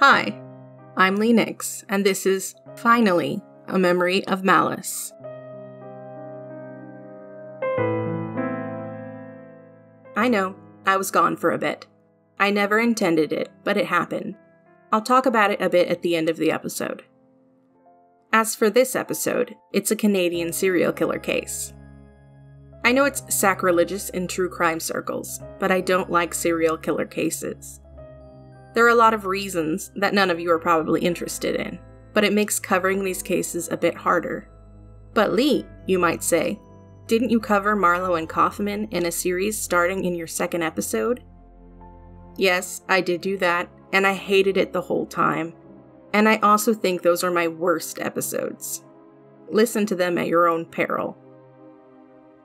Hi, I'm Lee Nix, and this is Finally a Memory of Malice. I know, I was gone for a bit. I never intended it, but it happened. I'll talk about it a bit at the end of the episode. As for this episode, it's a Canadian serial killer case. I know it's sacrilegious in true crime circles, but I don't like serial killer cases. There are a lot of reasons that none of you are probably interested in, but it makes covering these cases a bit harder. But Lee, you might say, didn't you cover Marlowe and Kaufman in a series starting in your second episode? Yes, I did do that, and I hated it the whole time. And I also think those are my worst episodes. Listen to them at your own peril.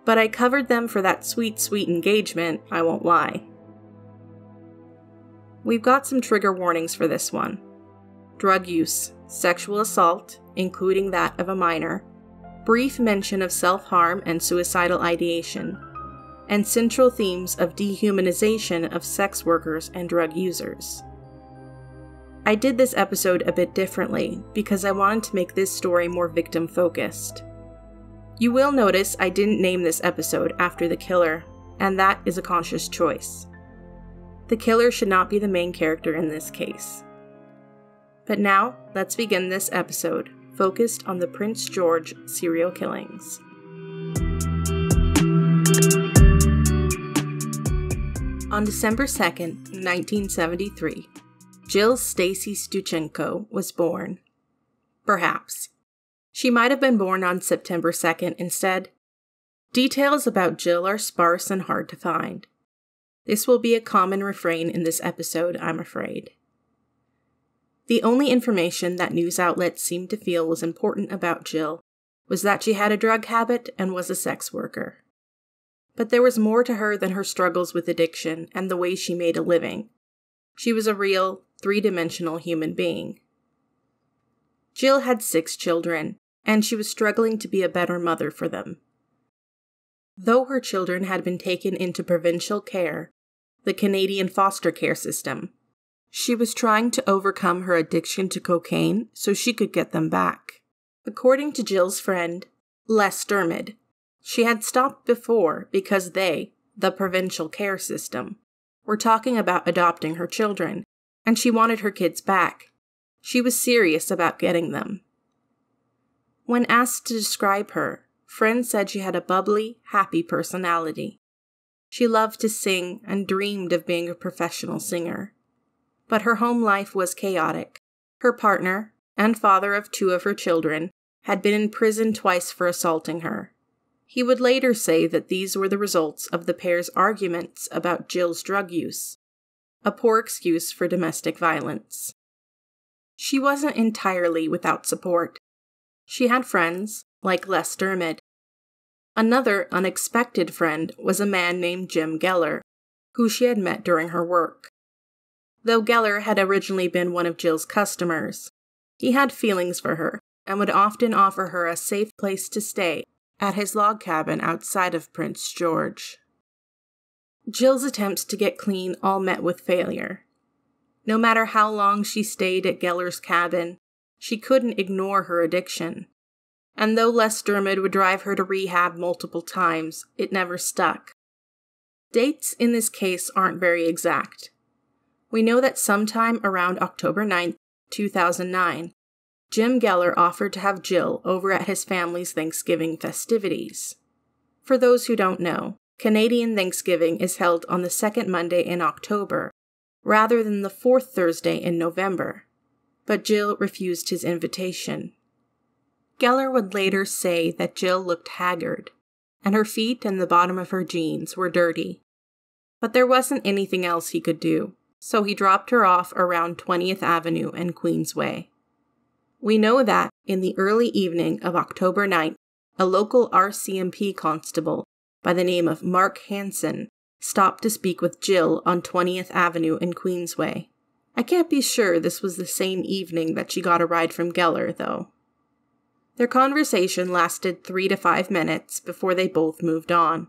But I covered them for that sweet, sweet engagement, I won't lie. We've got some trigger warnings for this one drug use, sexual assault, including that of a minor, brief mention of self harm and suicidal ideation, and central themes of dehumanization of sex workers and drug users. I did this episode a bit differently because I wanted to make this story more victim focused. You will notice I didn't name this episode after the killer, and that is a conscious choice. The killer should not be the main character in this case. But now, let's begin this episode focused on the Prince George serial killings. On December 2nd, 1973, Jill Stacy Stuchenko was born. Perhaps. She might have been born on September 2nd instead. Details about Jill are sparse and hard to find. This will be a common refrain in this episode, I'm afraid. The only information that news outlets seemed to feel was important about Jill was that she had a drug habit and was a sex worker. But there was more to her than her struggles with addiction and the way she made a living. She was a real, three dimensional human being. Jill had six children, and she was struggling to be a better mother for them. Though her children had been taken into provincial care, the Canadian foster care system, she was trying to overcome her addiction to cocaine so she could get them back. According to Jill's friend, Les Dermid, she had stopped before because they, the provincial care system, were talking about adopting her children, and she wanted her kids back. She was serious about getting them. When asked to describe her, friends said she had a bubbly, happy personality. She loved to sing and dreamed of being a professional singer. But her home life was chaotic. Her partner, and father of two of her children, had been in prison twice for assaulting her. He would later say that these were the results of the pair's arguments about Jill's drug use, a poor excuse for domestic violence. She wasn't entirely without support. She had friends, like Les Dermid. Another unexpected friend was a man named Jim Geller, who she had met during her work. Though Geller had originally been one of Jill's customers, he had feelings for her and would often offer her a safe place to stay at his log cabin outside of Prince George. Jill's attempts to get clean all met with failure. No matter how long she stayed at Geller's cabin, she couldn't ignore her addiction. And though Les Dermid would drive her to rehab multiple times, it never stuck. Dates in this case aren't very exact. We know that sometime around October 9, 2009, Jim Geller offered to have Jill over at his family's Thanksgiving festivities. For those who don't know, Canadian Thanksgiving is held on the second Monday in October, rather than the fourth Thursday in November. But Jill refused his invitation. Geller would later say that Jill looked haggard, and her feet and the bottom of her jeans were dirty. But there wasn't anything else he could do, so he dropped her off around 20th Avenue and Queensway. We know that, in the early evening of October 9th, a local RCMP constable by the name of Mark Hansen stopped to speak with Jill on 20th Avenue in Queensway. I can't be sure this was the same evening that she got a ride from Geller, though. Their conversation lasted three to five minutes before they both moved on.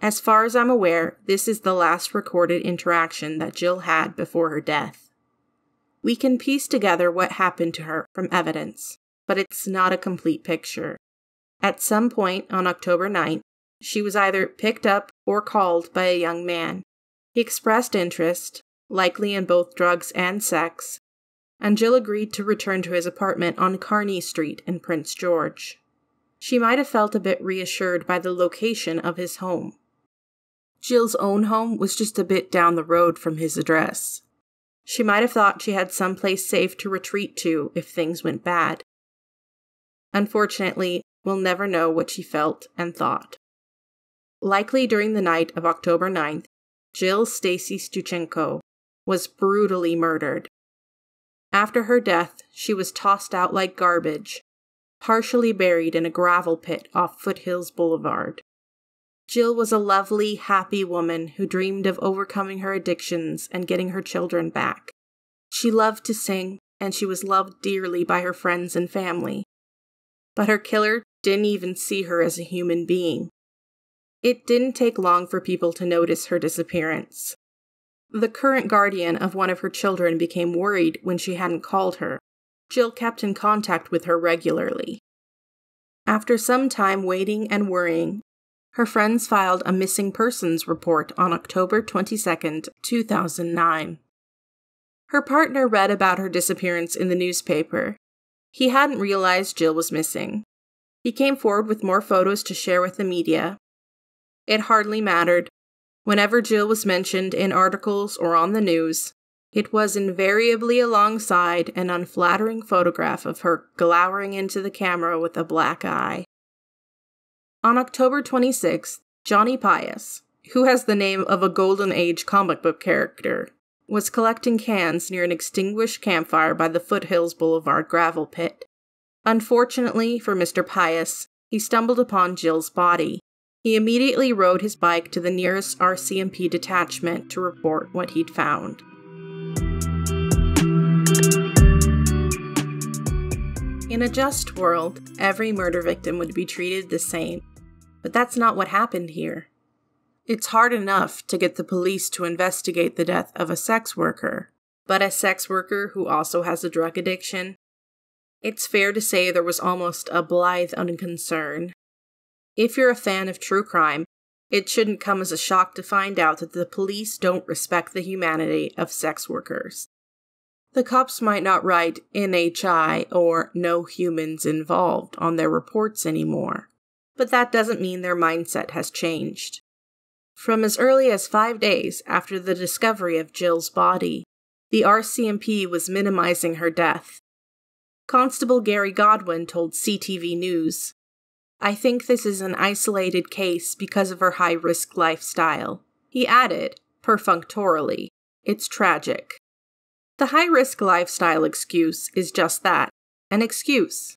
As far as I'm aware, this is the last recorded interaction that Jill had before her death. We can piece together what happened to her from evidence, but it's not a complete picture. At some point on October 9th, she was either picked up or called by a young man. He expressed interest, likely in both drugs and sex, and Jill agreed to return to his apartment on Kearny Street in Prince George. She might have felt a bit reassured by the location of his home. Jill's own home was just a bit down the road from his address. She might have thought she had some place safe to retreat to if things went bad. Unfortunately, we'll never know what she felt and thought. Likely during the night of October 9th, Jill Stacy Stuchenko was brutally murdered. After her death, she was tossed out like garbage, partially buried in a gravel pit off Foothills Boulevard. Jill was a lovely, happy woman who dreamed of overcoming her addictions and getting her children back. She loved to sing, and she was loved dearly by her friends and family. But her killer didn't even see her as a human being. It didn't take long for people to notice her disappearance. The current guardian of one of her children became worried when she hadn't called her. Jill kept in contact with her regularly. After some time waiting and worrying, her friends filed a missing persons report on October 22, 2009. Her partner read about her disappearance in the newspaper. He hadn't realized Jill was missing. He came forward with more photos to share with the media. It hardly mattered. Whenever Jill was mentioned in articles or on the news, it was invariably alongside an unflattering photograph of her glowering into the camera with a black eye. On October 26th, Johnny Pius, who has the name of a Golden Age comic book character, was collecting cans near an extinguished campfire by the Foothills Boulevard gravel pit. Unfortunately for Mr. Pius, he stumbled upon Jill's body. He immediately rode his bike to the nearest RCMP detachment to report what he'd found. In a just world, every murder victim would be treated the same, but that's not what happened here. It's hard enough to get the police to investigate the death of a sex worker, but a sex worker who also has a drug addiction? It's fair to say there was almost a blithe unconcern. If you're a fan of true crime, it shouldn't come as a shock to find out that the police don't respect the humanity of sex workers. The cops might not write NHI or no humans involved on their reports anymore but that doesn't mean their mindset has changed. From as early as five days after the discovery of Jill's body, the RCMP was minimizing her death. Constable Gary Godwin told CTV News I think this is an isolated case because of her high risk lifestyle. He added, perfunctorily, it's tragic. The high risk lifestyle excuse is just that an excuse.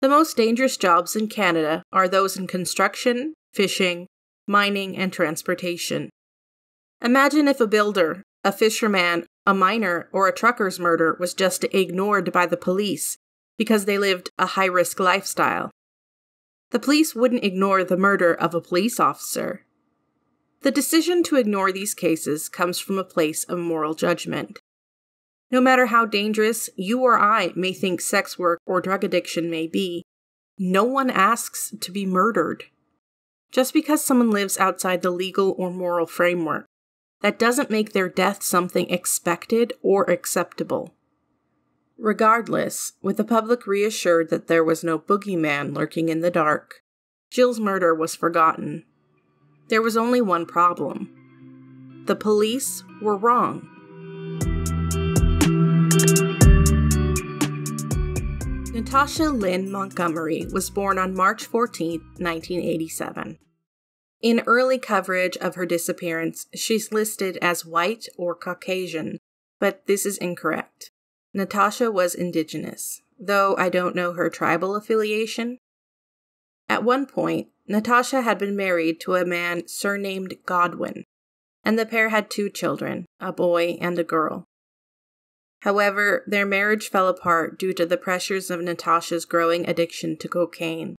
The most dangerous jobs in Canada are those in construction, fishing, mining, and transportation. Imagine if a builder, a fisherman, a miner, or a trucker's murder was just ignored by the police because they lived a high risk lifestyle. The police wouldn't ignore the murder of a police officer. The decision to ignore these cases comes from a place of moral judgment. No matter how dangerous you or I may think sex work or drug addiction may be, no one asks to be murdered. Just because someone lives outside the legal or moral framework, that doesn't make their death something expected or acceptable. Regardless, with the public reassured that there was no boogeyman lurking in the dark, Jill's murder was forgotten. There was only one problem the police were wrong. Natasha Lynn Montgomery was born on March 14, 1987. In early coverage of her disappearance, she's listed as white or Caucasian, but this is incorrect. Natasha was indigenous, though I don't know her tribal affiliation. At one point, Natasha had been married to a man surnamed Godwin, and the pair had two children, a boy and a girl. However, their marriage fell apart due to the pressures of Natasha's growing addiction to cocaine.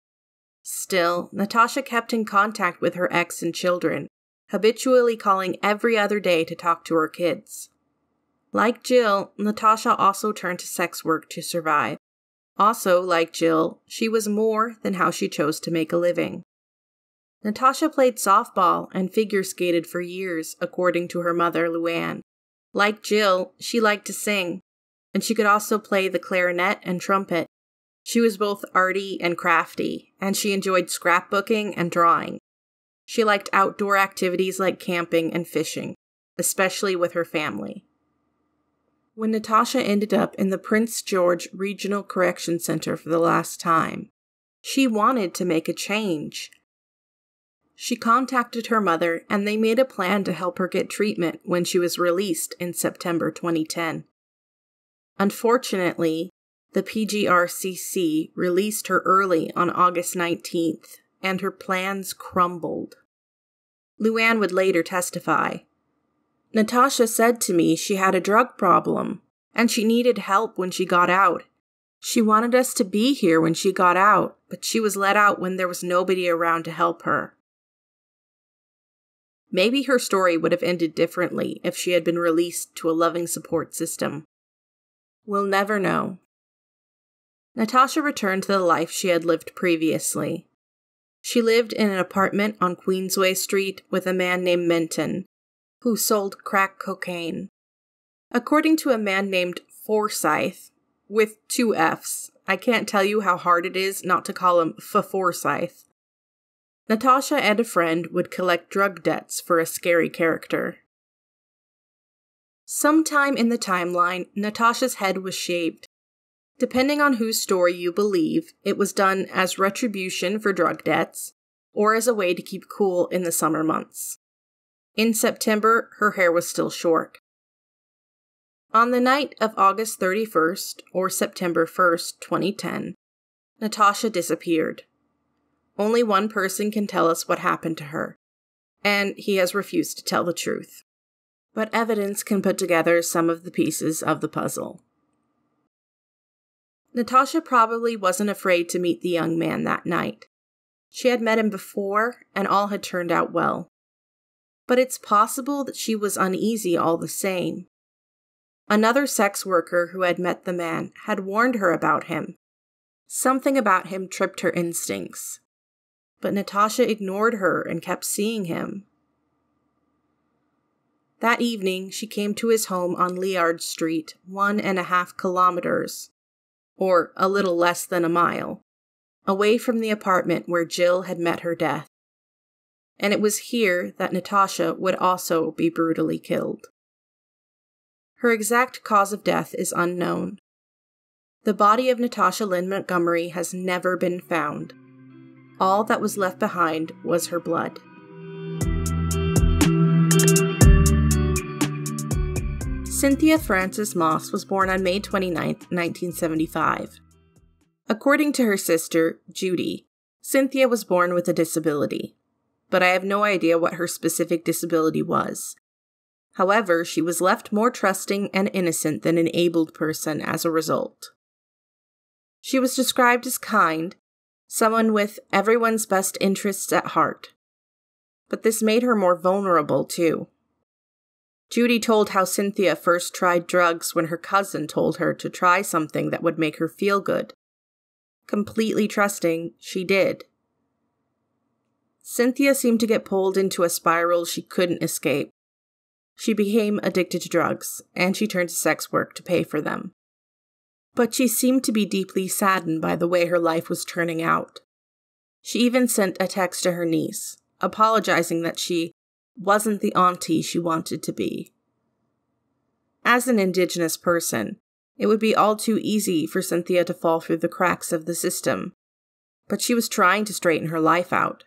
Still, Natasha kept in contact with her ex and children, habitually calling every other day to talk to her kids. Like Jill, Natasha also turned to sex work to survive. Also, like Jill, she was more than how she chose to make a living. Natasha played softball and figure skated for years, according to her mother, Luann. Like Jill, she liked to sing, and she could also play the clarinet and trumpet. She was both arty and crafty, and she enjoyed scrapbooking and drawing. She liked outdoor activities like camping and fishing, especially with her family. When Natasha ended up in the Prince George Regional Correction Center for the last time, she wanted to make a change. She contacted her mother and they made a plan to help her get treatment when she was released in September 2010. Unfortunately, the PGRCC released her early on August 19th, and her plans crumbled. Luann would later testify Natasha said to me she had a drug problem and she needed help when she got out. She wanted us to be here when she got out, but she was let out when there was nobody around to help her. Maybe her story would have ended differently if she had been released to a loving support system. We'll never know. Natasha returned to the life she had lived previously. She lived in an apartment on Queensway Street with a man named Menton, who sold crack cocaine. According to a man named Forsyth, with two F's, I can't tell you how hard it is not to call him F Forsyth. Natasha and a friend would collect drug debts for a scary character. Sometime in the timeline, Natasha's head was shaved. Depending on whose story you believe, it was done as retribution for drug debts or as a way to keep cool in the summer months. In September, her hair was still short. On the night of August 31st or September 1st, 2010, Natasha disappeared. Only one person can tell us what happened to her, and he has refused to tell the truth. But evidence can put together some of the pieces of the puzzle. Natasha probably wasn't afraid to meet the young man that night. She had met him before, and all had turned out well but it's possible that she was uneasy all the same. Another sex worker who had met the man had warned her about him. Something about him tripped her instincts. But Natasha ignored her and kept seeing him. That evening, she came to his home on Liard Street, one and a half kilometers, or a little less than a mile, away from the apartment where Jill had met her death and it was here that Natasha would also be brutally killed. Her exact cause of death is unknown. The body of Natasha Lynn Montgomery has never been found. All that was left behind was her blood. Cynthia Frances Maas was born on May 29, 1975. According to her sister, Judy, Cynthia was born with a disability but I have no idea what her specific disability was. However, she was left more trusting and innocent than an abled person as a result. She was described as kind, someone with everyone's best interests at heart. But this made her more vulnerable, too. Judy told how Cynthia first tried drugs when her cousin told her to try something that would make her feel good. Completely trusting, she did. Cynthia seemed to get pulled into a spiral she couldn't escape. She became addicted to drugs, and she turned to sex work to pay for them. But she seemed to be deeply saddened by the way her life was turning out. She even sent a text to her niece, apologizing that she wasn't the auntie she wanted to be. As an Indigenous person, it would be all too easy for Cynthia to fall through the cracks of the system, but she was trying to straighten her life out.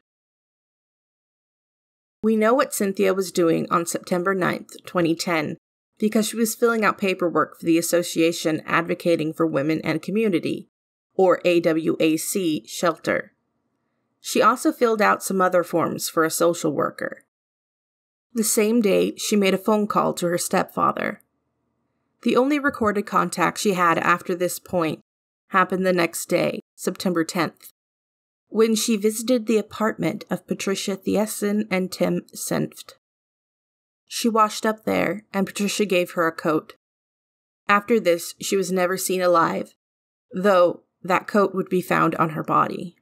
We know what Cynthia was doing on September 9th, 2010, because she was filling out paperwork for the Association Advocating for Women and Community, or AWAC, shelter. She also filled out some other forms for a social worker. The same day, she made a phone call to her stepfather. The only recorded contact she had after this point happened the next day, September 10th when she visited the apartment of Patricia Thiessen and Tim Senft. She washed up there, and Patricia gave her a coat, After this, she was never seen alive, though that coat would be found on her body.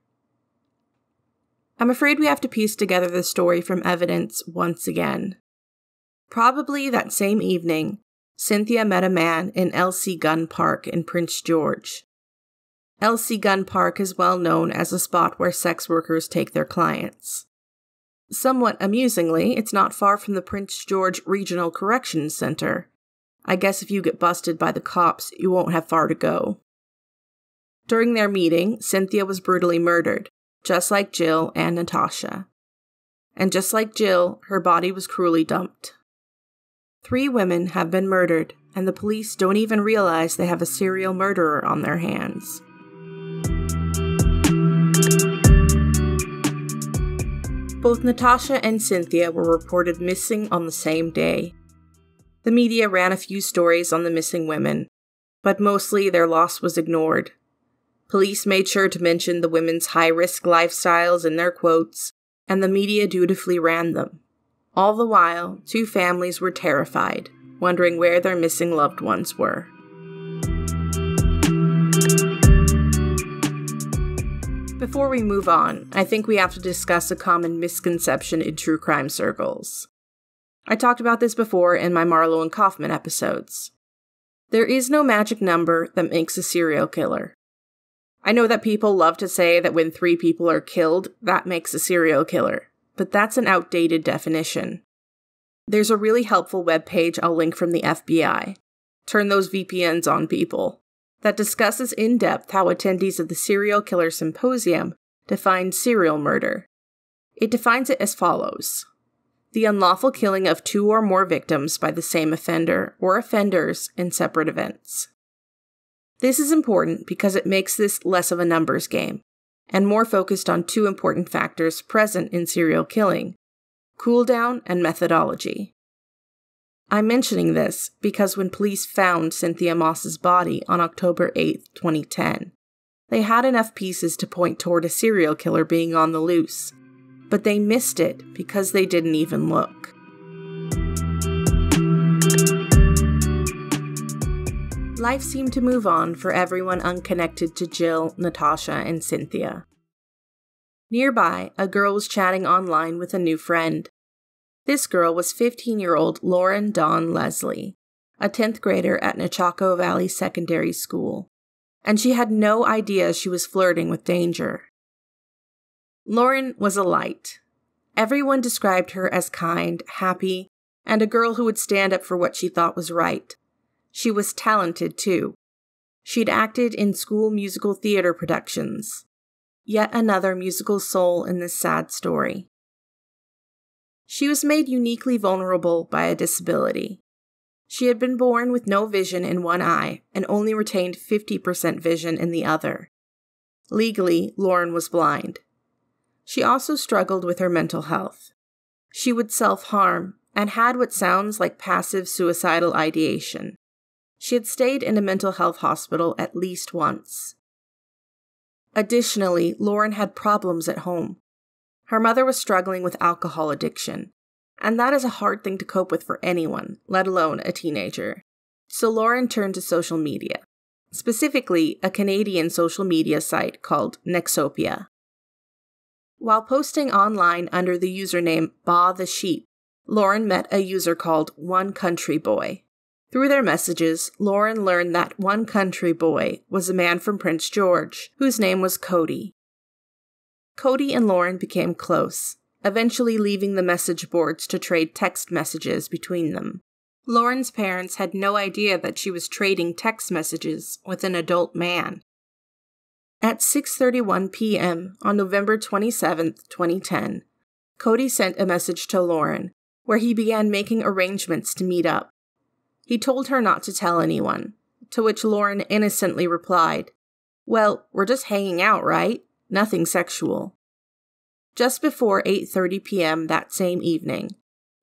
I'm afraid we have to piece together the story from evidence once again. Probably that same evening, Cynthia met a man in L.C. Gunn Park in Prince George. L.C. Gunn Park is well known as a spot where sex workers take their clients. Somewhat amusingly, it's not far from the Prince George Regional Corrections Center. I guess if you get busted by the cops, you won't have far to go. During their meeting, Cynthia was brutally murdered, just like Jill and Natasha. And just like Jill, her body was cruelly dumped. Three women have been murdered, and the police don't even realize they have a serial murderer on their hands. Both Natasha and Cynthia were reported missing on the same day. The media ran a few stories on the missing women, but mostly their loss was ignored. Police made sure to mention the women's high risk lifestyles in their quotes, and the media dutifully ran them. All the while, two families were terrified, wondering where their missing loved ones were. Before we move on, I think we have to discuss a common misconception in true crime circles. I talked about this before in my Marlowe and Kaufman episodes. There is no magic number that makes a serial killer. I know that people love to say that when three people are killed, that makes a serial killer, but that's an outdated definition. There's a really helpful webpage I'll link from the FBI. Turn those VPNs on, people that discusses in depth how attendees of the Serial Killer Symposium define serial murder. It defines it as follows the unlawful killing of two or more victims by the same offender or offenders in separate events. This is important because it makes this less of a numbers game and more focused on two important factors present in serial killing cooldown and methodology. I'm mentioning this because when police found Cynthia Maas's body on October 8, 2010, they had enough pieces to point toward a serial killer being on the loose, but they missed it because they didn't even look. Life seemed to move on for everyone unconnected to Jill, Natasha, and Cynthia. Nearby, a girl was chatting online with a new friend. This girl was 15 year old Loren Donn Leslie, a 10th grader at Nechako Valley Secondary School, and she had no idea she was flirting with danger. Loren was a light. Everyone described her as kind, happy, and a girl who would stand up for what she thought was right. She was talented, too. She'd acted in school musical theater productions. Yet another musical soul in this sad story. She was made uniquely vulnerable by a disability. She had been born with no vision in one eye and only retained 50% vision in the other. Legally, Loren was blind. She also struggled with her mental health. She would self harm and had what sounds like passive suicidal ideation. She had stayed in a mental health hospital at least once. Additionally, Loren had problems at home. Her mother was struggling with alcohol addiction, and that is a hard thing to cope with for anyone, let alone a teenager. So Loren turned to social media, specifically a Canadian social media site called Nexopia. While posting online under the username Ba the Sheep, Loren met a user called One Country Boy. Through their messages, Loren learned that One Country Boy was a man from Prince George, whose name was Cody. Cody and Loren became close, eventually leaving the message boards to trade text messages between them. Loren's parents had no idea that she was trading text messages with an adult man. At 6:31 p.m. on November 27, 2010, Cody sent a message to Loren where he began making arrangements to meet up. He told her not to tell anyone, to which Loren innocently replied, "Well, we're just hanging out, right? Nothing sexual. Just before 8:30 p.m. that same evening,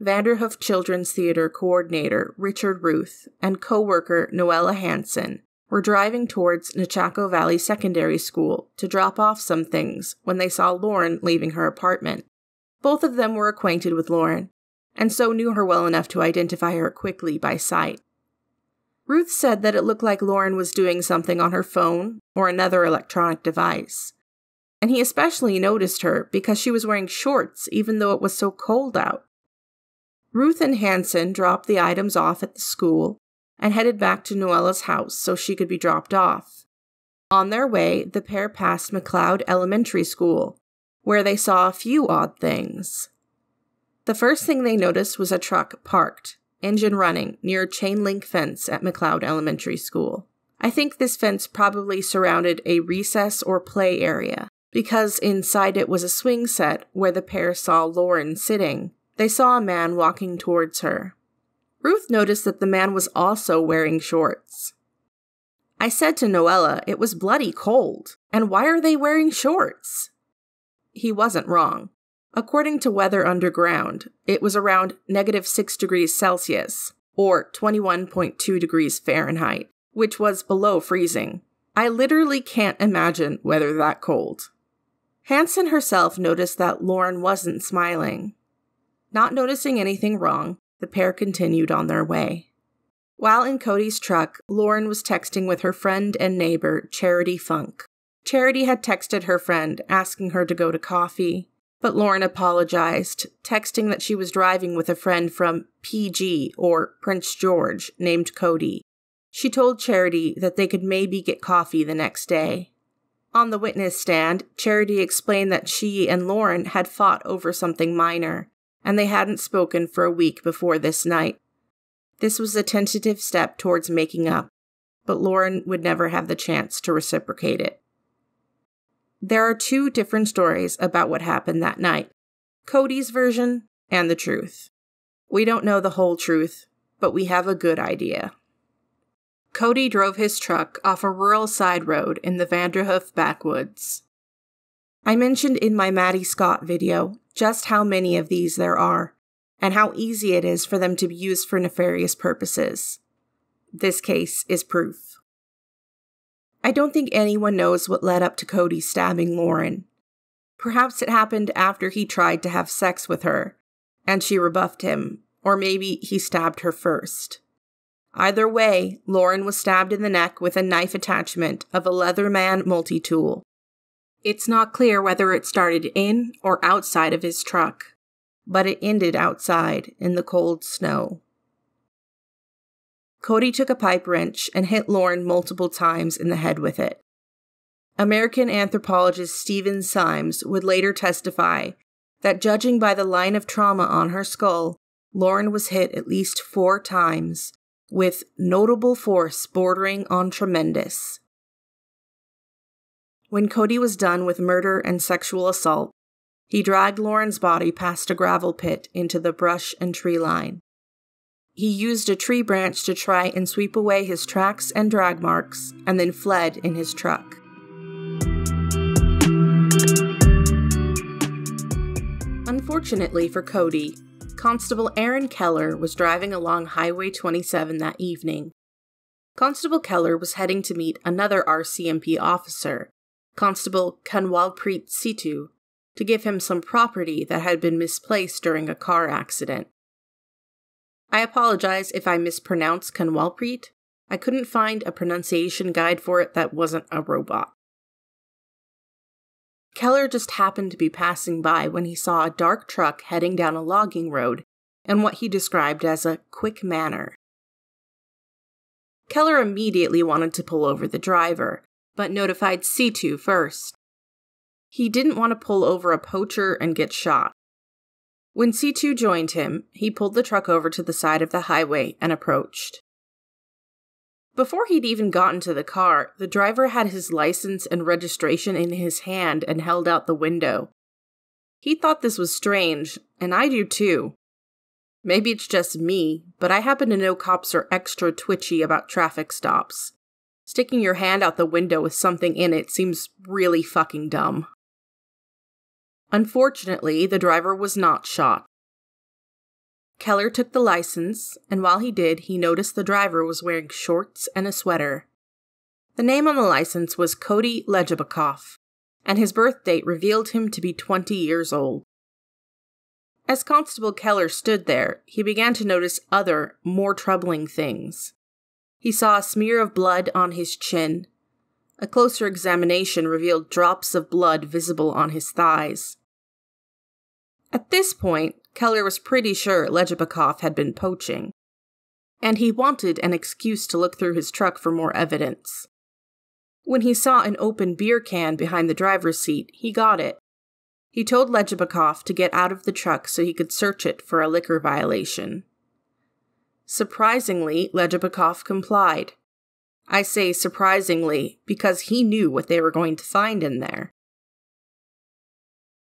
Vanderhoof Children's Theater coordinator Richard Ruth and co-worker Noella Hansen were driving towards Nechako Valley Secondary School to drop off some things when they saw Loren leaving her apartment. Both of them were acquainted with Loren, and so knew her well enough to identify her quickly by sight. Ruth said that it looked like Loren was doing something on her phone or another electronic device. And he especially noticed her because she was wearing shorts even though it was so cold out. Ruth and Hanson dropped the items off at the school and headed back to Noella's house so she could be dropped off. On their way, the pair passed McLeod Elementary School, where they saw a few odd things. The first thing they noticed was a truck parked, engine running, near a chain link fence at McLeod Elementary School. I think this fence probably surrounded a recess or play area, because inside it was a swing set where the pair saw Loren sitting. They saw a man walking towards her. Ruth noticed that the man was also wearing shorts. I said to Noella it was bloody cold, and why are they wearing shorts? He wasn't wrong. According to Weather Underground, it was around negative 6 degrees Celsius, or 21.2 degrees Fahrenheit, which was below freezing. I literally can't imagine weather that cold. Hanson herself noticed that Loren wasn't smiling. Not noticing anything wrong, the pair continued on their way. While in Cody's truck, Loren was texting with her friend and neighbor, Charity Funk. Charity had texted her friend asking her to go to coffee, but Loren apologized, texting that she was driving with a friend from PG or Prince George named Cody. She told Charity that they could maybe get coffee the next day. On the witness stand, Charity explained that she and Loren had fought over something minor, and they hadn't spoken for a week before this night. This was a tentative step towards making up, but Loren would never have the chance to reciprocate it. There are two different stories about what happened that night Cody's version and the truth. We don't know the whole truth, but we have a good idea. Cody drove his truck off a rural side road in the Vanderhoof backwoods. I mentioned in my Maddie Scott video just how many of these there are, and how easy it is for them to be used for nefarious purposes. This case is proof. I don't think anyone knows what led up to Cody stabbing Loren. Perhaps it happened after he tried to have sex with her, and she rebuffed him, or maybe he stabbed her first. Either way, Loren was stabbed in the neck with a knife attachment of a Leatherman multi tool. It's not clear whether it started in or outside of his truck but it ended outside in the cold snow. Cody took a pipe wrench and hit Loren multiple times in the head with it. American anthropologist Stephen Symes would later testify that, judging by the line of trauma on her skull, Loren was hit at least four times, with notable force bordering on tremendous. When Cody was done with murder and sexual assault, he dragged Loren's body past a gravel pit into the brush and tree line. He used a tree branch to try and sweep away his tracks and drag marks, and then fled in his truck. Unfortunately for Cody, Constable Aaron Keller was driving along Highway 27 that evening. Constable Keller was heading to meet another RCMP officer, Constable Kanwalpreet Sidhu, to give him some property that had been misplaced during a car accident. I apologize if I mispronounce Kanwalpreet. I couldn't find a pronunciation guide for it that wasn't a robot. Keller just happened to be passing by when he saw a dark truck heading down a logging road in what he described as a quick manner. Keller immediately wanted to pull over the driver, but notified Sidhu first. He didn't want to pull over a poacher and get shot. When Sidhu joined him, he pulled the truck over to the side of the highway and approached. Before he'd even gotten to the car, the driver had his license and registration in his hand and held out the window. He thought this was strange, and I do too. Maybe it's just me, but I happen to know cops are extra twitchy about traffic stops. Sticking your hand out the window with something in it seems really fucking dumb. Unfortunately, the driver was not shot. Keller took the license, and while he did, he noticed the driver was wearing shorts and a sweater. The name on the license was Cody Legebokoff, and his birth date revealed him to be 20 years old. As Constable Keller stood there, he began to notice other, more troubling things. He saw a smear of blood on his chin. A closer examination revealed drops of blood visible on his thighs. At this point, Keller was pretty sure Legebokoff had been poaching, and he wanted an excuse to look through his truck for more evidence. When he saw an open beer can behind the driver's seat, he got it. He told Legebokoff to get out of the truck so he could search it for a liquor violation. Surprisingly, Legebokoff complied. I say surprisingly because he knew what they were going to find in there.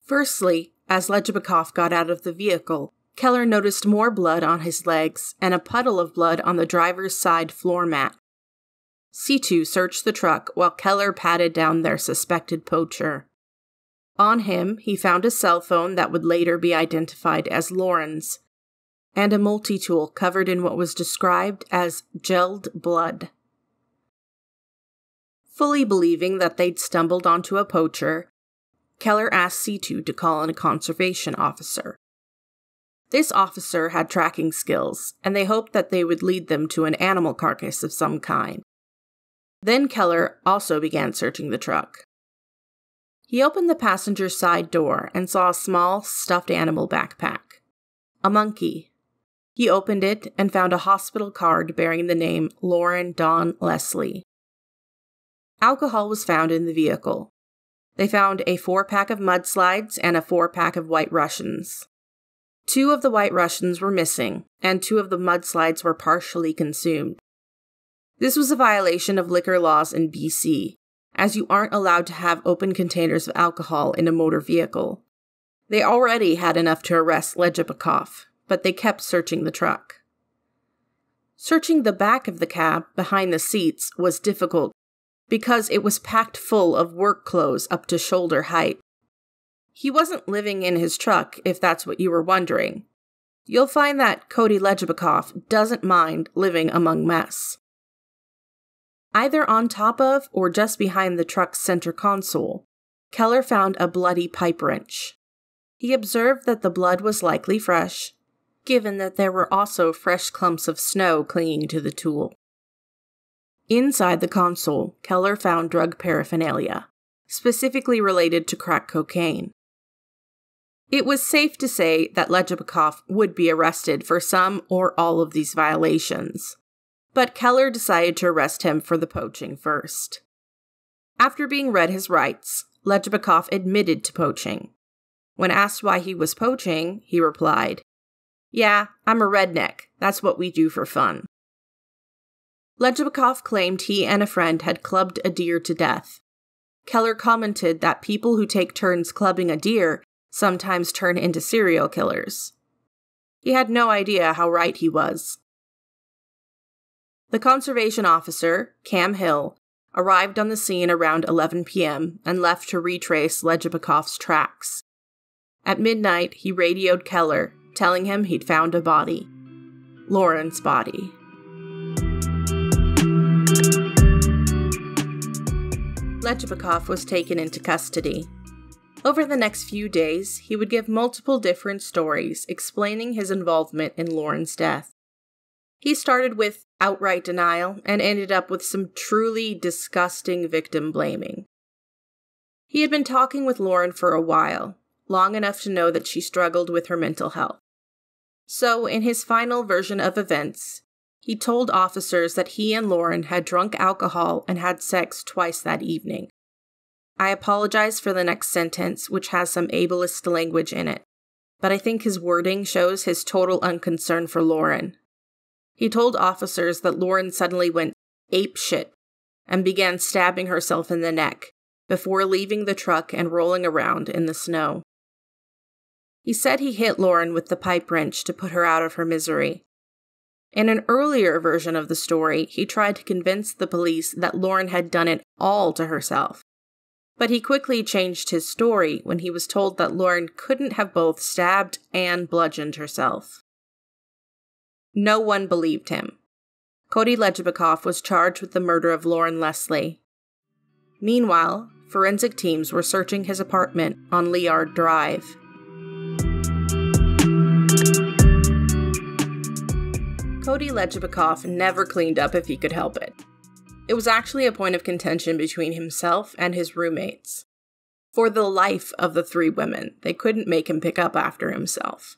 Firstly, as Legebokoff got out of the vehicle, Keller noticed more blood on his legs and a puddle of blood on the driver's side floor mat. Sidhu searched the truck while Keller patted down their suspected poacher. On him, he found a cell phone that would later be identified as Loren's, and a multi tool covered in what was described as gelled blood. Fully believing that they'd stumbled onto a poacher, Keller asked Sidhu to call in a conservation officer. This officer had tracking skills, and they hoped that they would lead them to an animal carcass of some kind. Then Keller also began searching the truck. He opened the passenger side door and saw a small, stuffed animal backpack. A monkey. He opened it and found a hospital card bearing the name Loren Donn Leslie. Alcohol was found in the vehicle, they found a four pack of mudslides and a four pack of white Russians. Two of the white Russians were missing, and two of the mudslides were partially consumed. This was a violation of liquor laws in BC, as you aren't allowed to have open containers of alcohol in a motor vehicle. They already had enough to arrest Legebokoff, but they kept searching the truck. Searching the back of the cab, behind the seats, was difficult because it was packed full of work clothes up to shoulder height. He wasn't living in his truck, if that's what you were wondering. You'll find that Cody Legebokoff doesn't mind living among mess. Either on top of or just behind the truck's center console, Keller found a bloody pipe wrench. He observed that the blood was likely fresh, given that there were also fresh clumps of snow clinging to the tool. Inside the console, Keller found drug paraphernalia, specifically related to crack cocaine. It was safe to say that Legebokoff would be arrested for some or all of these violations, but Keller decided to arrest him for the poaching first. After being read his rights, Legebokoff admitted to poaching. When asked why he was poaching, he replied, Yeah, I'm a redneck. That's what we do for fun. Legebokoff claimed he and a friend had clubbed a deer to death. Keller commented that people who take turns clubbing a deer sometimes turn into serial killers. He had no idea how right he was. The conservation officer, Cam Hill, arrived on the scene around 11 p.m. and left to retrace Legebokoff's tracks. At midnight, he radioed Keller, telling him he'd found a body. Loren's body. Legebokoff was taken into custody. Over the next few days, he would give multiple different stories explaining his involvement in Loren's death. He started with outright denial and ended up with some truly disgusting victim blaming. He had been talking with Loren for a while, long enough to know that she struggled with her mental health. So, in his final version of events, he told officers that he and Loren had drunk alcohol and had sex twice that evening. I apologize for the next sentence, which has some ableist language in it, but I think his wording shows his total unconcern for Loren. He told officers that Loren suddenly went ape shit and began stabbing herself in the neck before leaving the truck and rolling around in the snow. He said he hit Loren with the pipe wrench to put her out of her misery, in an earlier version of the story, he tried to convince the police that Loren had done it all to herself. But he quickly changed his story when he was told that Loren couldn't have both stabbed and bludgeoned herself. No one believed him. Cody Legebokoff was charged with the murder of Loren Leslie. Meanwhile, forensic teams were searching his apartment on Liard Drive. Cody Legebokoff never cleaned up if he could help it. It was actually a point of contention between himself and his roommates. For the life of the three women, they couldn't make him pick up after himself.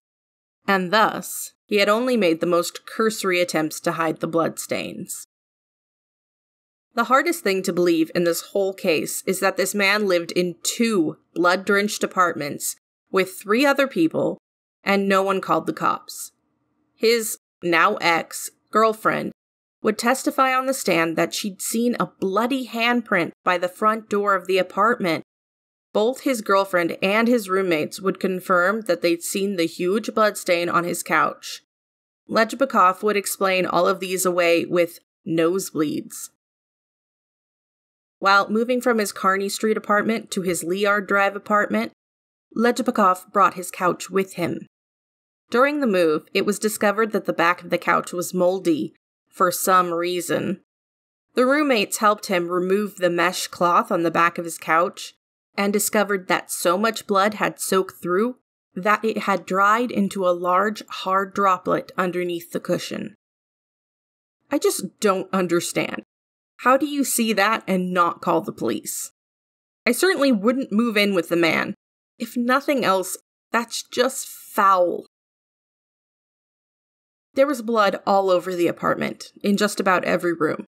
And thus, he had only made the most cursory attempts to hide the bloodstains. The hardest thing to believe in this whole case is that this man lived in two blood drenched apartments with three other people, and no one called the cops. His now ex girlfriend would testify on the stand that she'd seen a bloody handprint by the front door of the apartment. Both his girlfriend and his roommates would confirm that they'd seen the huge bloodstain on his couch. Legebokoff would explain all of these away with nosebleeds. While moving from his Kearney Street apartment to his Liard Drive apartment, Legebokoff brought his couch with him. During the move, it was discovered that the back of the couch was moldy for some reason. The roommates helped him remove the mesh cloth on the back of his couch and discovered that so much blood had soaked through that it had dried into a large, hard droplet underneath the cushion. I just don't understand. How do you see that and not call the police? I certainly wouldn't move in with the man. If nothing else, that's just foul. There was blood all over the apartment, in just about every room.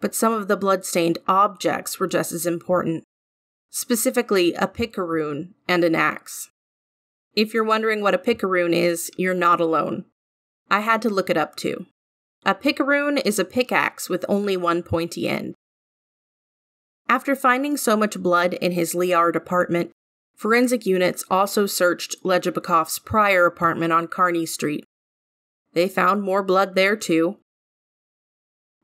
But some of the blood-stained objects were just as important, specifically a picaroon and an axe. If you're wondering what a picaroon is, you're not alone. I had to look it up too. A picaroon is a pickaxe with only one pointy end. After finding so much blood in his Liard apartment, forensic units also searched Legebokoff's prior apartment on Kearny Street. They found more blood there too.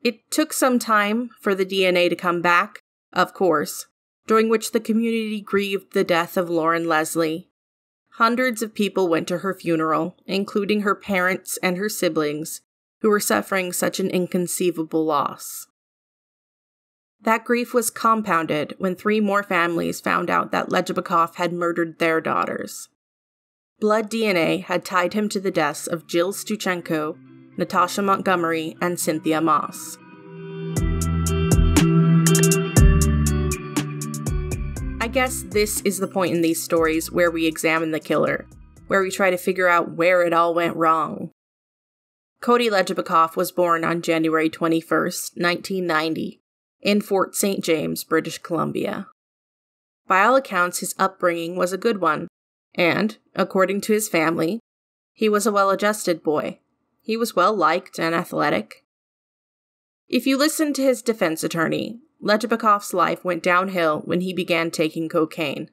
It took some time for the DNA to come back, of course, during which the community grieved the death of Loren Leslie. Hundreds of people went to her funeral, including her parents and her siblings, who were suffering such an inconceivable loss. That grief was compounded when three more families found out that Legebokoff had murdered their daughters. Blood DNA had tied him to the deaths of Jill Stuchenko, Natasha Montgomery, and Cynthia Maas. I guess this is the point in these stories where we examine the killer, where we try to figure out where it all went wrong. Cody Legebokoff was born on January 21, 1990, in Fort St. James, British Columbia. By all accounts, his upbringing was a good one, and, according to his family, he was a well adjusted boy. He was well liked and athletic. If you listen to his defense attorney, Legebokoff's life went downhill when he began taking cocaine.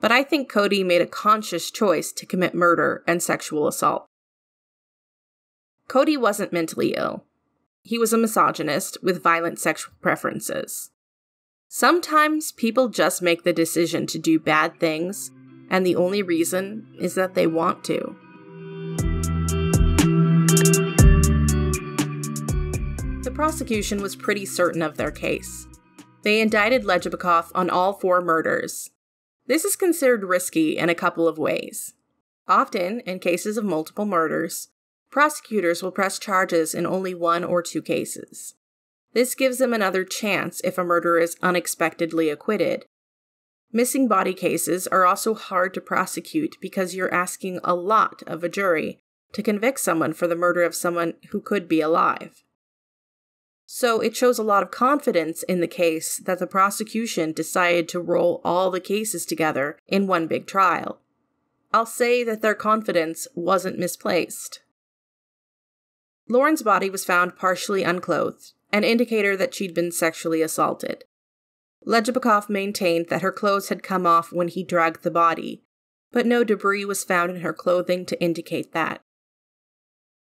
But I think Cody made a conscious choice to commit murder and sexual assault. Cody wasn't mentally ill. He was a misogynist with violent sexual preferences. Sometimes people just make the decision to do bad things, and the only reason is that they want to. The prosecution was pretty certain of their case. They indicted Legebokoff on all four murders. This is considered risky in a couple of ways. Often, in cases of multiple murders, Prosecutors will press charges in only one or two cases. This gives them another chance if a murderer is unexpectedly acquitted. Missing body cases are also hard to prosecute because you're asking a lot of a jury to convict someone for the murder of someone who could be alive. So it shows a lot of confidence in the case that the prosecution decided to roll all the cases together in one big trial. I'll say that their confidence wasn't misplaced. Loren's body was found partially unclothed, an indicator that she'd been sexually assaulted. Legebokoff maintained that her clothes had come off when he dragged the body, but no debris was found in her clothing to indicate that.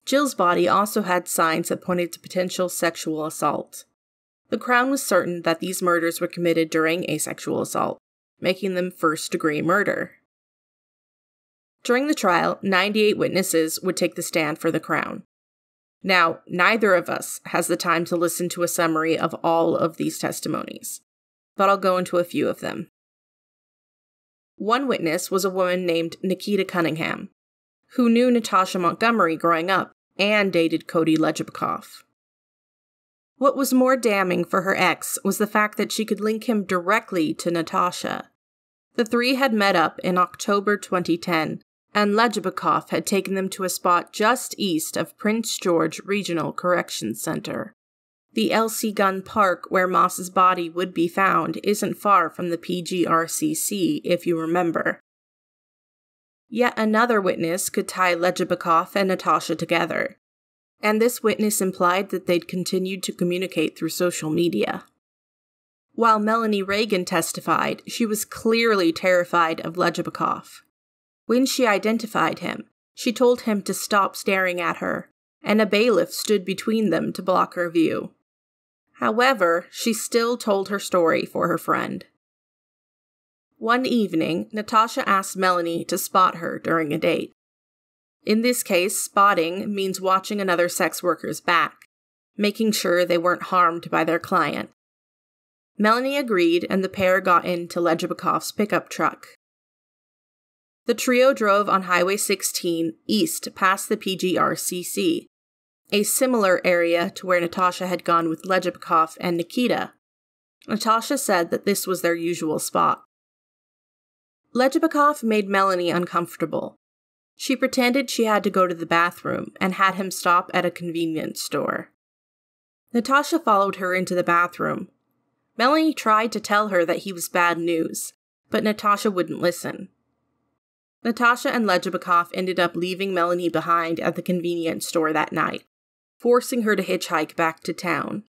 Jill's body also had signs that pointed to potential sexual assault. The Crown was certain that these murders were committed during a sexual assault, making them first degree murder. During the trial, 98 witnesses would take the stand for the Crown. Now, neither of us has the time to listen to a summary of all of these testimonies, but I'll go into a few of them. One witness was a woman named Nikita Cunningham, who knew Natasha Montgomery growing up and dated Cody Legebokoff. What was more damning for her ex was the fact that she could link him directly to Natasha. The three had met up in October 2010, and Legebokoff had taken them to a spot just east of Prince George Regional Corrections Center. The L.C. Gunn Park where Maas's body would be found isn't far from the PGRCC, if you remember. Yet another witness could tie Legebokoff and Natasha together, and this witness implied that they'd continued to communicate through social media. While Melanie Reagan testified, she was clearly terrified of Legebokoff. When she identified him, she told him to stop staring at her, and a bailiff stood between them to block her view. However, she still told her story for her friend. One evening, Natasha asked Melanie to spot her during a date. In this case, spotting means watching another sex worker's back, making sure they weren't harmed by their client. Melanie agreed, and the pair got into Legebokoff's pickup truck. The trio drove on Highway 16 east past the PGRCC, a similar area to where Natasha had gone with Legebokoff and Nikita. Natasha said that this was their usual spot. Legebokoff made Melanie uncomfortable. She pretended she had to go to the bathroom and had him stop at a convenience store. Natasha followed her into the bathroom. Melanie tried to tell her that he was bad news, but Natasha wouldn't listen. Natasha and Legebokoff ended up leaving Melanie behind at the convenience store that night forcing her to hitchhike back to town.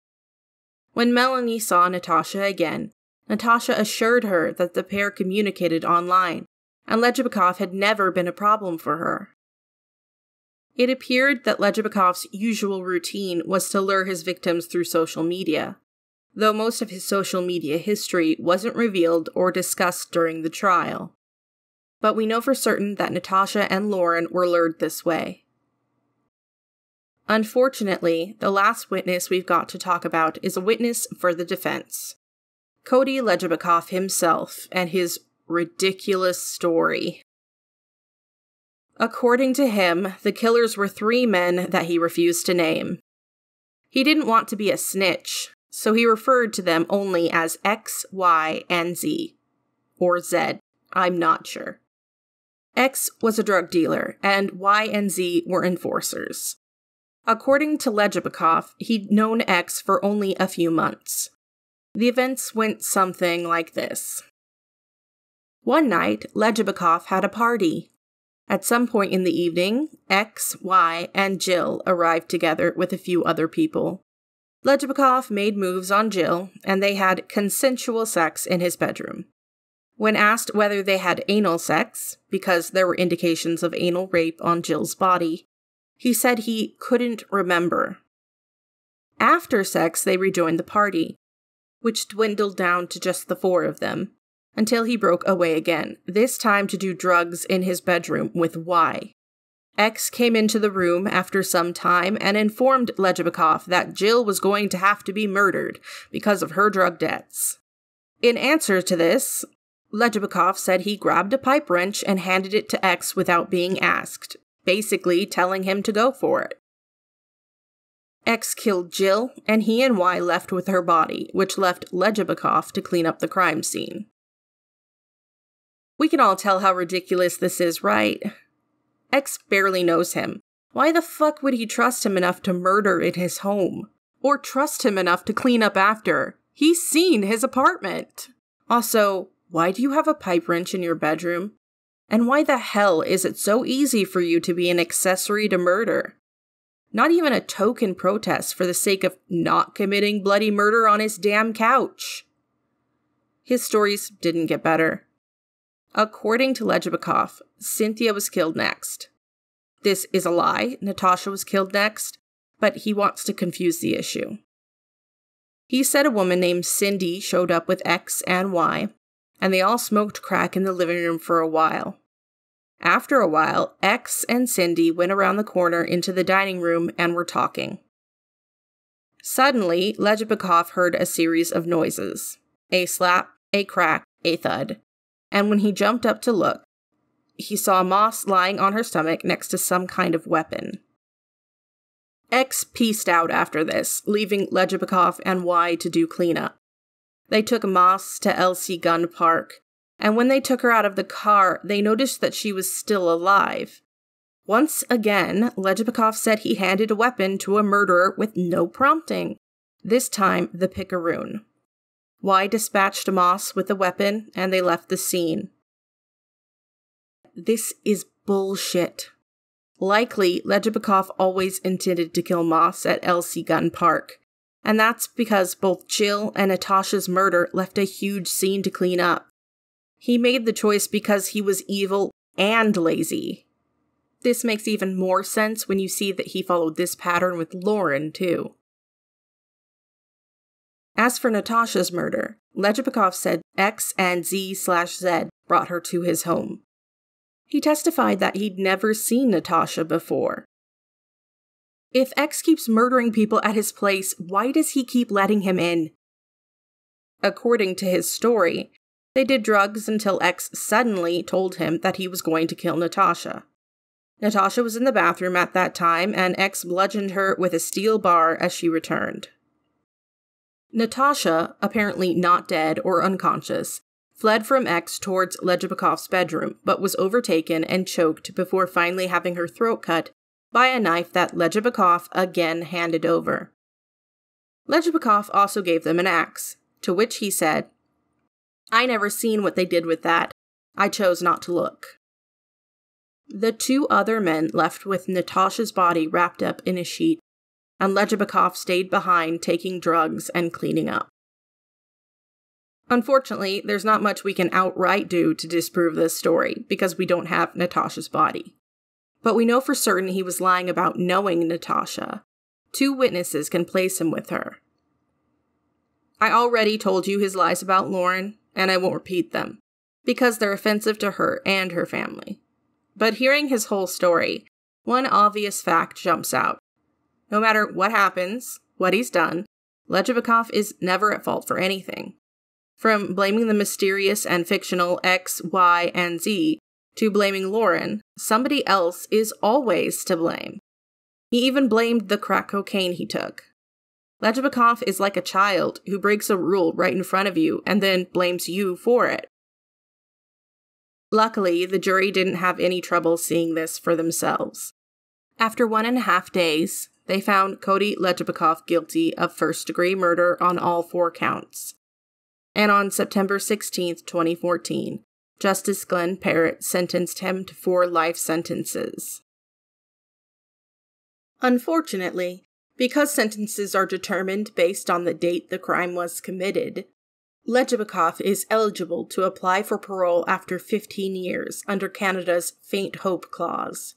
When Melanie saw Natasha again, Natasha assured her that the pair communicated online, and Legebokoff had never been a problem for her. It appeared that Legebokoff's usual routine was to lure his victims through social media, though most of his social media history wasn't revealed or discussed during the trial. But we know for certain that Natasha and Loren were lured this way. Unfortunately, the last witness we've got to talk about is a witness for the defense Cody Legebokoff himself and his ridiculous story. According to him, the killers were three men that he refused to name. He didn't want to be a snitch, so he referred to them only as X, Y, and Z. Or Z, I'm not sure. X was a drug dealer, and Y and Z were enforcers. According to Legebokoff, he'd known X for only a few months. The events went something like this. One night, Legebokoff had a party. At some point in the evening, X, Y, and Jill arrived together with a few other people. Legebokoff made moves on Jill, and they had consensual sex in his bedroom. When asked whether they had anal sex, because there were indications of anal rape on Jill's body, he said he couldn't remember. After sex, they rejoined the party, which dwindled down to just the four of them, until he broke away again, this time to do drugs in his bedroom with Y. X came into the room after some time and informed Legebokoff that Jill was going to have to be murdered because of her drug debts. In answer to this, Legebokoff said he grabbed a pipe wrench and handed it to X without being asked, basically telling him to go for it. X killed Jill, and he and Y left with her body, which left Legebokoff to clean up the crime scene. We can all tell how ridiculous this is, right? X barely knows him. Why the fuck would he trust him enough to murder in his home? Or trust him enough to clean up after? He's seen his apartment. Also, why do you have a pipe wrench in your bedroom? And why the hell is it so easy for you to be an accessory to murder? Not even a token protest for the sake of not committing bloody murder on his damn couch. His stories didn't get better. According to Legebokoff, Cynthia was killed next. This is a lie. Natasha was killed next, but he wants to confuse the issue. He said a woman named Cindy showed up with X and Y, and they all smoked crack in the living room for a while. After a while, X and Cindy went around the corner into the dining room and were talking. Suddenly, Legebokoff heard a series of noises a slap, a crack, a thud. And when he jumped up to look, he saw Maas lying on her stomach next to some kind of weapon. X pieced out after this, leaving Legebokoff and Y to do cleanup. They took Maas to L.C. Gunn Park, and when they took her out of the car, they noticed that she was still alive. Once again, Legebokoff said he handed a weapon to a murderer with no prompting, this time the picaroon. Y dispatched Maas with the weapon, and they left the scene. This is bullshit. Likely, Legebokoff always intended to kill Maas at L.C. Gunn Park, and that's because both Jill and Natasha's murder left a huge scene to clean up. He made the choice because he was evil and lazy. This makes even more sense when you see that he followed this pattern with Loren, too. As for Natasha's murder, Legebokoff said X and Z slash Z brought her to his home. He testified that he'd never seen Natasha before. If X keeps murdering people at his place, why does he keep letting him in? According to his story, they did drugs until X suddenly told him that he was going to kill Natasha. Natasha was in the bathroom at that time, and X bludgeoned her with a steel bar as she returned. Natasha, apparently not dead or unconscious, fled from X towards Legebokoff's bedroom, but was overtaken and choked before finally having her throat cut by a knife that Legebokoff again handed over. Legebokoff also gave them an axe, to which he said, I never seen what they did with that. I chose not to look. The two other men left with Natasha's body wrapped up in a sheet, and Legebokoff stayed behind taking drugs and cleaning up. Unfortunately, there's not much we can outright do to disprove this story because we don't have Natasha's body. But we know for certain he was lying about knowing Natasha. Two witnesses can place him with her. I already told you his lies about Loren, and I won't repeat them, because they're offensive to her and her family. But hearing his whole story, one obvious fact jumps out. No matter what happens, what he's done, Legebokoff is never at fault for anything. From blaming the mysterious and fictional X, Y, and Z to blaming Loren, somebody else is always to blame. He even blamed the crack cocaine he took. Legebokoff is like a child who breaks a rule right in front of you and then blames you for it. Luckily, the jury didn't have any trouble seeing this for themselves. After one and a half days, they found Cody Legebokoff guilty of first degree murder on all four counts and on September 16, 2014, Justice Glenn Parrott sentenced him to four life sentences. Unfortunately, because sentences are determined based on the date the crime was committed, Legebokoff is eligible to apply for parole after 15 years under Canada's Faint Hope Clause.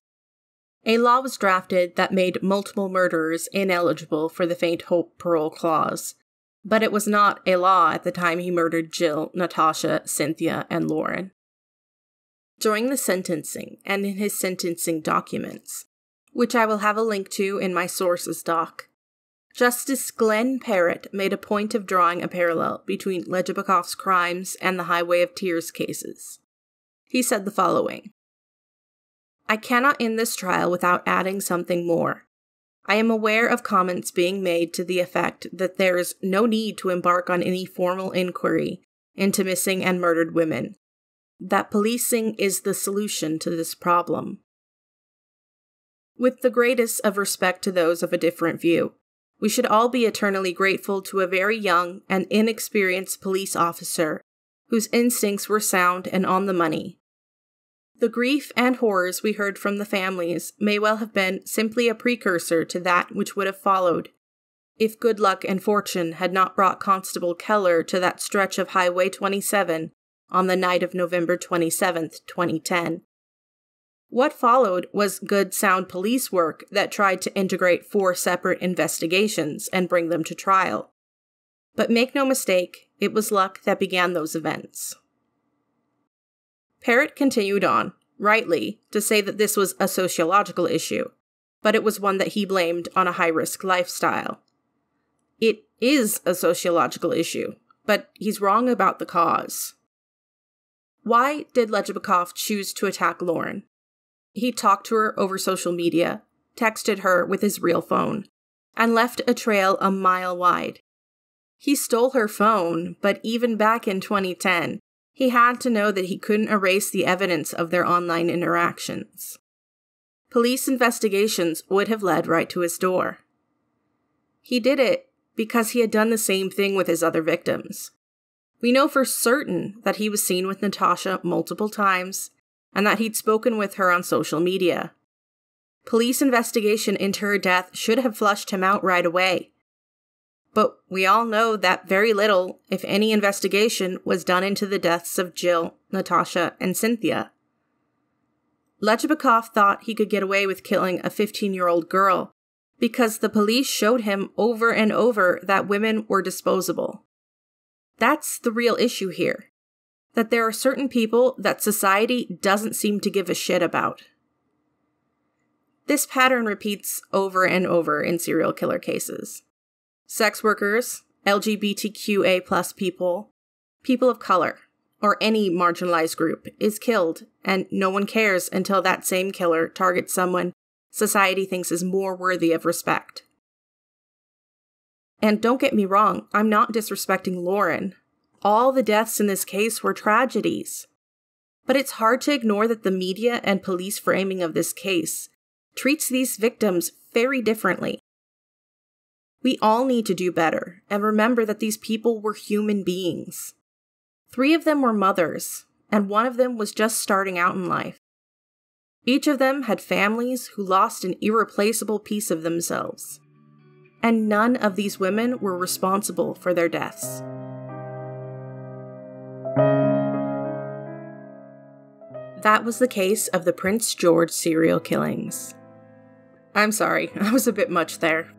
A law was drafted that made multiple murderers ineligible for the Faint Hope Parole Clause, but it was not a law at the time he murdered Jill, Natasha, Cynthia, and Loren. During the sentencing and in his sentencing documents, which I will have a link to in my sources doc, Justice Glenn Parrott made a point of drawing a parallel between Legebokoff's crimes and the Highway of Tears cases. He said the following I cannot end this trial without adding something more. I am aware of comments being made to the effect that there is no need to embark on any formal inquiry into missing and murdered women, that policing is the solution to this problem. With the greatest of respect to those of a different view, we should all be eternally grateful to a very young and inexperienced police officer whose instincts were sound and on the money, the grief and horrors we heard from the families may well have been simply a precursor to that which would have followed if good luck and fortune had not brought Constable Keller to that stretch of Highway 27 on the night of November 27, 2010. What followed was good, sound police work that tried to integrate four separate investigations and bring them to trial. But make no mistake, it was luck that began those events. Parrott continued on, rightly, to say that this was a sociological issue, but it was one that he blamed on a high risk lifestyle. It is a sociological issue, but he's wrong about the cause. Why did Legebokoff choose to attack Loren? He talked to her over social media, texted her with his real phone and left a trail a mile wide. He stole her phone, but even back in 2010, he had to know that he couldn't erase the evidence of their online interactions. Police investigations would have led right to his door. He did it because he had done the same thing with his other victims. We know for certain that he was seen with Natasha multiple times and that he'd spoken with her on social media. Police investigation into her death should have flushed him out right away. But we all know that very little, if any, investigation was done into the deaths of Jill, Natasha, and Cynthia. Legebokoff thought he could get away with killing a 15 year old girl because the police showed him over and over that women were disposable. That's the real issue here that there are certain people that society doesn't seem to give a shit about. This pattern repeats over and over in serial killer cases. Sex workers, LGBTQA plus people, people of color, or any marginalized group is killed, and no one cares until that same killer targets someone society thinks is more worthy of respect. And don't get me wrong, I'm not disrespecting Loren. All the deaths in this case were tragedies. But it's hard to ignore that the media and police framing of this case treats these victims very differently. We all need to do better and remember that these people were human beings. Three of them were mothers, and one of them was just starting out in life. Each of them had families who lost an irreplaceable piece of themselves. And none of these women were responsible for their deaths. That was the case of the Prince George serial killings. I'm sorry, I was a bit much there.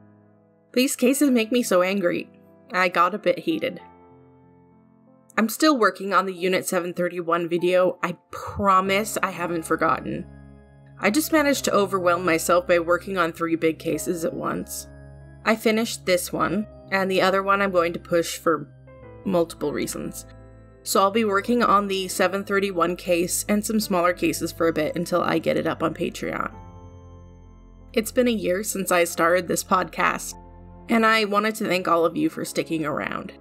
These cases make me so angry. I got a bit heated. I'm still working on the Unit 731 video. I promise I haven't forgotten. I just managed to overwhelm myself by working on three big cases at once. I finished this one, and the other one I'm going to push for multiple reasons. So I'll be working on the 731 case and some smaller cases for a bit until I get it up on Patreon. It's been a year since I started this podcast, and I wanted to thank all of you for sticking around.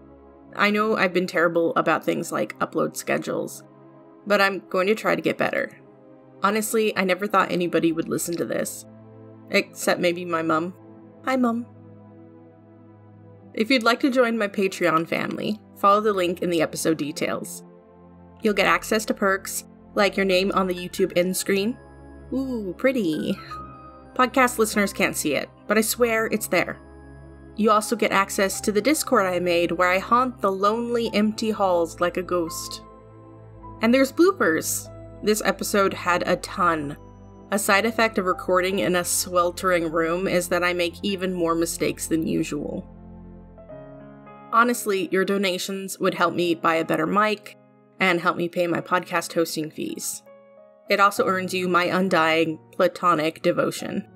I know I've been terrible about things like upload schedules, but I'm going to try to get better. Honestly, I never thought anybody would listen to this. Except maybe my mum. Hi, mum. If you'd like to join my Patreon family, follow the link in the episode details. You'll get access to perks, like your name on the YouTube end screen. Ooh, pretty. Podcast listeners can't see it, but I swear it's there. You also get access to the Discord I made where I haunt the lonely, empty halls like a ghost. And there's bloopers, this episode had a ton. A side effect of recording in a sweltering room is that I make even more mistakes than usual. Honestly, your donations would help me buy a better mic and help me pay my podcast hosting fees. It also earns you my undying, platonic devotion.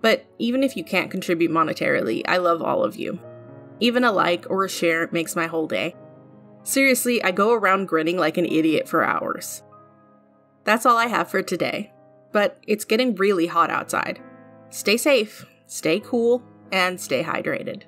But even if you can't contribute monetarily, I love all of you. Even a like or a share makes my whole day. Seriously, I go around grinning like an idiot for hours. That's all I have for today, but it's getting really hot outside. Stay safe, stay cool, and stay hydrated.